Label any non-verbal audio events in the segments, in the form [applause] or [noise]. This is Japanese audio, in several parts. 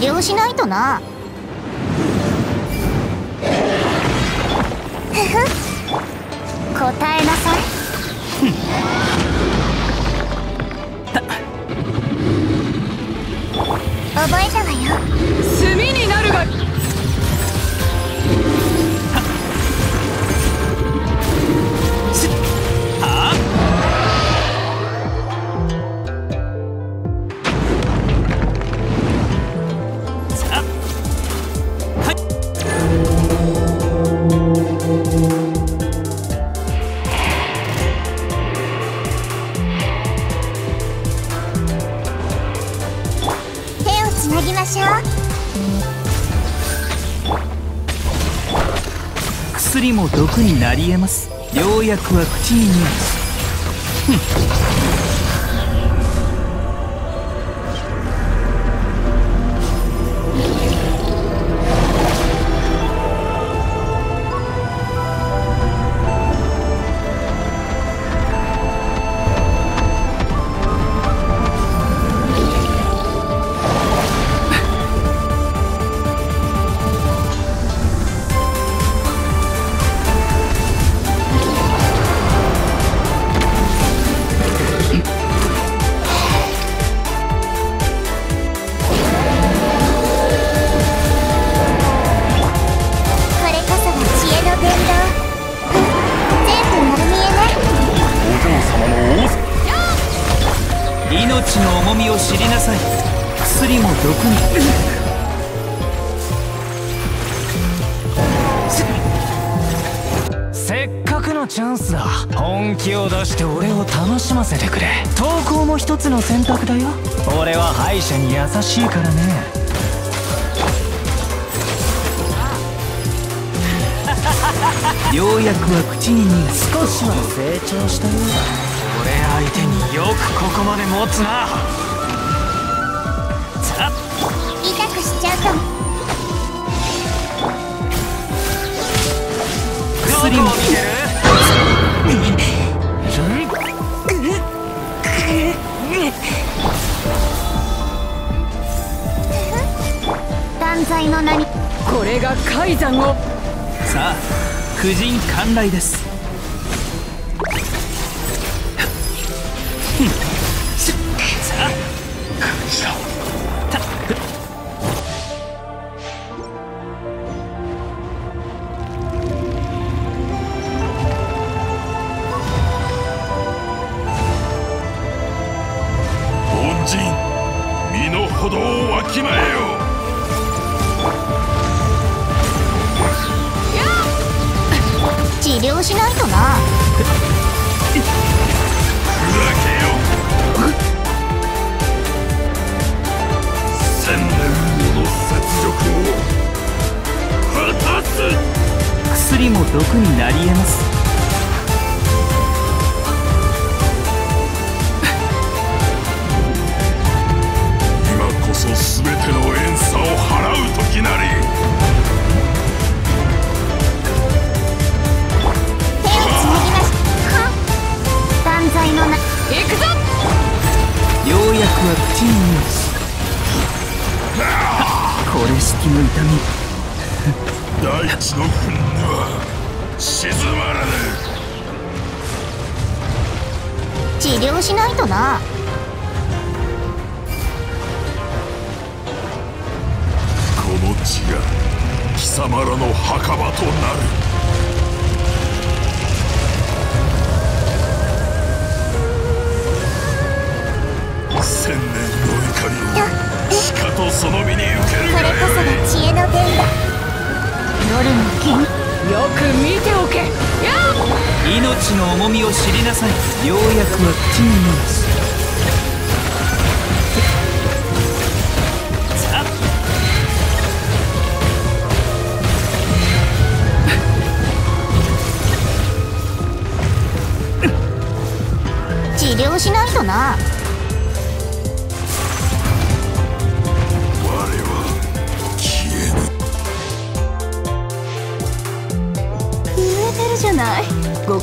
療しないとな。ふ [laughs] ふになり得ます。良薬は口に。見えこれこそを知りなさい。薬も毒に。せっかくのチャンスだ。本気を出して俺を楽しませてくれ。投稿も一つの選択だよ。俺は歯医者に優しいからね。良薬は口に。逃少しは成長したようだ。俺相手によくここまで持つな。薬も見てる断罪の名に。これが海山を。さあ婦人観来です。凡まえよ治療しないとな。砕けよ。千年もの雪辱を果たす。薬も毒になり得ますの痛み。大地の憤怒は静まらぬ。治療しないとな。この地が貴様らの墓場となる重みを知りなさい。ようやくは口に見えす。[laughs] 治療しないとな。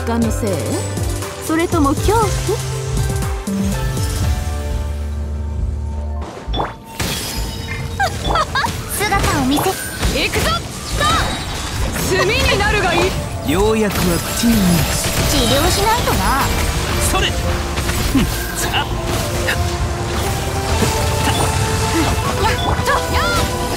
極寒のせい。それとも恐怖？[laughs] 行くぞ！炭になるがいい。ようやくは口に。治療しないとな。それ！さあ。やっと！や全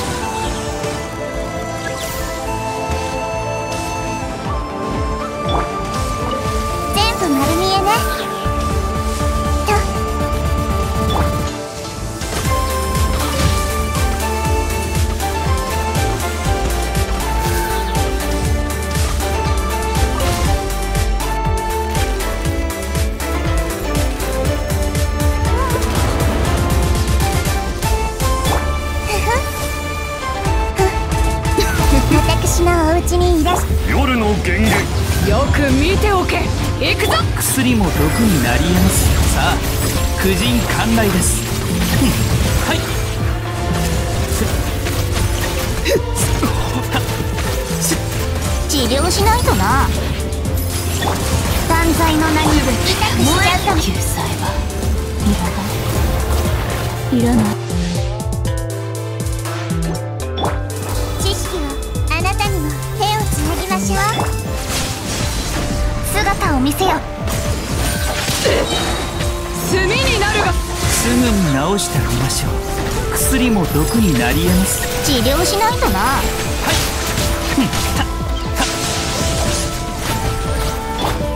よく見ておけ。行くぞ。薬も毒になり得ますさあ婦人観来です。はい。治療しないとな。断罪の名に痛くしちゃうかも救済は。いらない。いらない姿を見せよ。炭になるが。すぐに治してあげましょう薬も毒になり得ます。治療しないとな。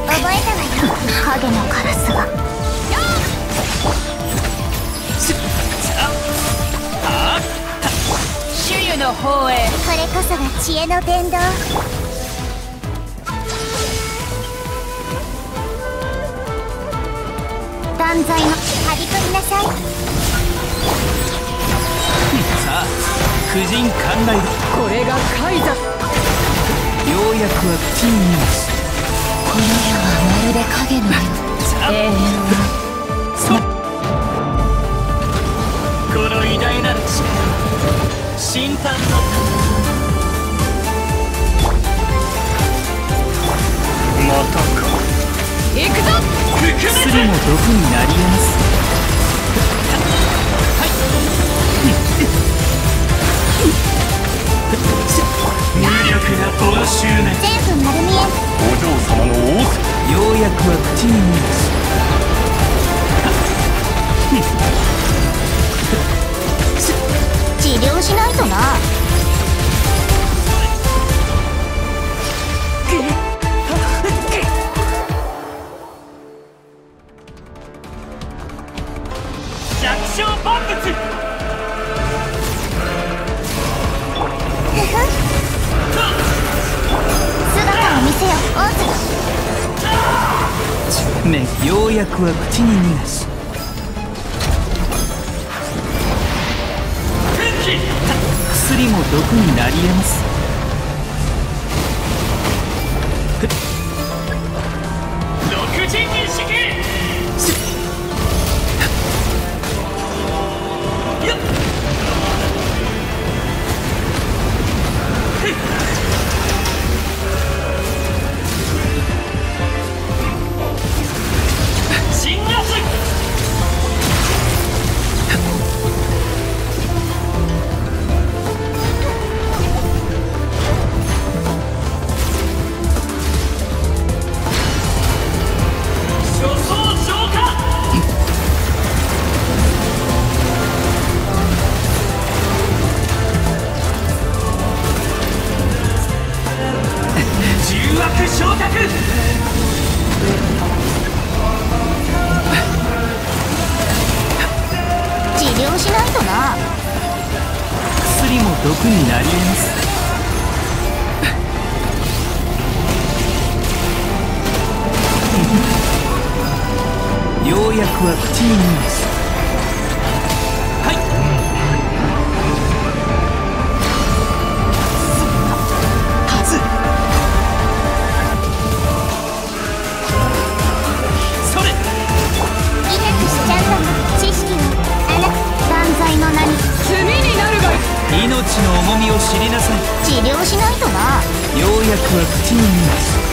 覚えたわよ。影のカラスが主湯の方へこれこそが知恵の伝道断罪のはびこりなさい。さあ婦人観来だ。これがカイザようやくは口にせよめようやくは口に逃がし薬も毒になり得ますになり得ます。[laughs] ようやくは口に逃がす。みを知りなさい。治療しないとな。ようやくは口に逃がす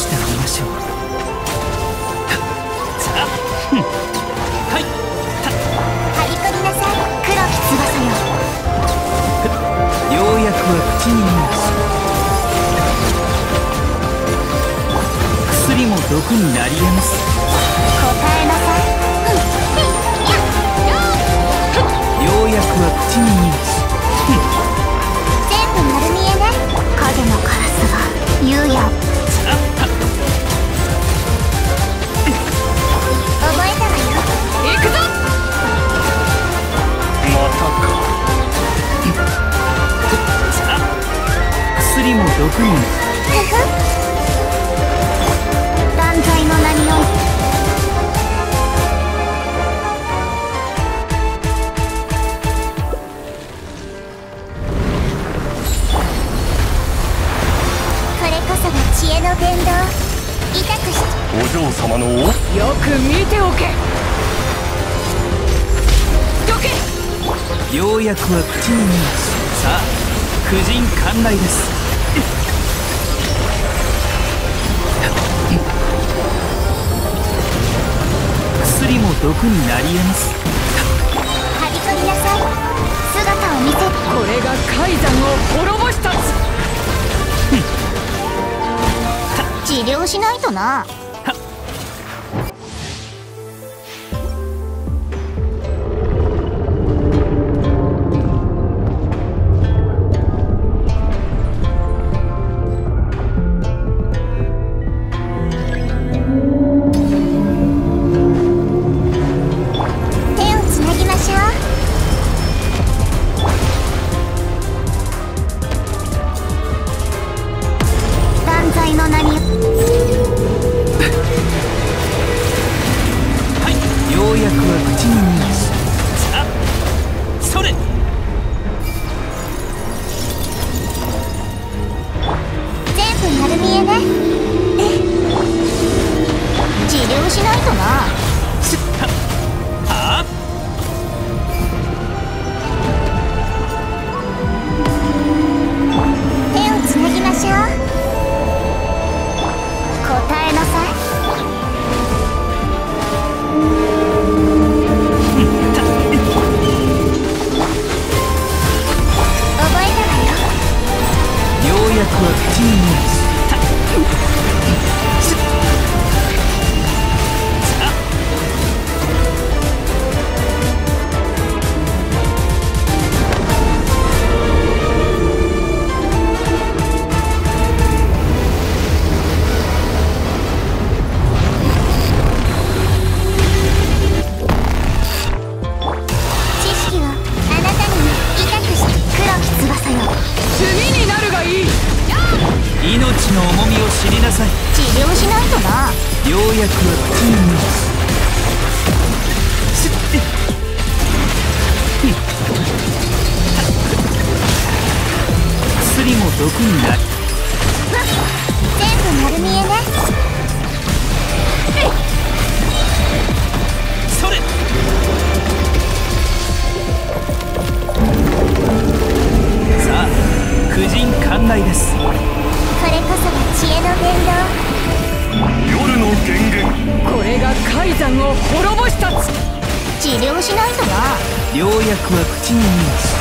してあげましょうさあ。はい。はりこりなさい。黒き翼よ。ようやくは口に見ます。薬も毒になり得ます。答えなさい。ようやくは口にしお嬢様の。およく見ておけ。どけ。ようやくは口に見ますさあ婦人観来です。薬も毒になり得ます。張り込みなさい。姿を見せ。これが海山を滅ぼした。治療しないとな人観来です。これこそが知恵の伝道夜の源源これが海山を滅ぼした治療しないとな。ようやくは口に見ます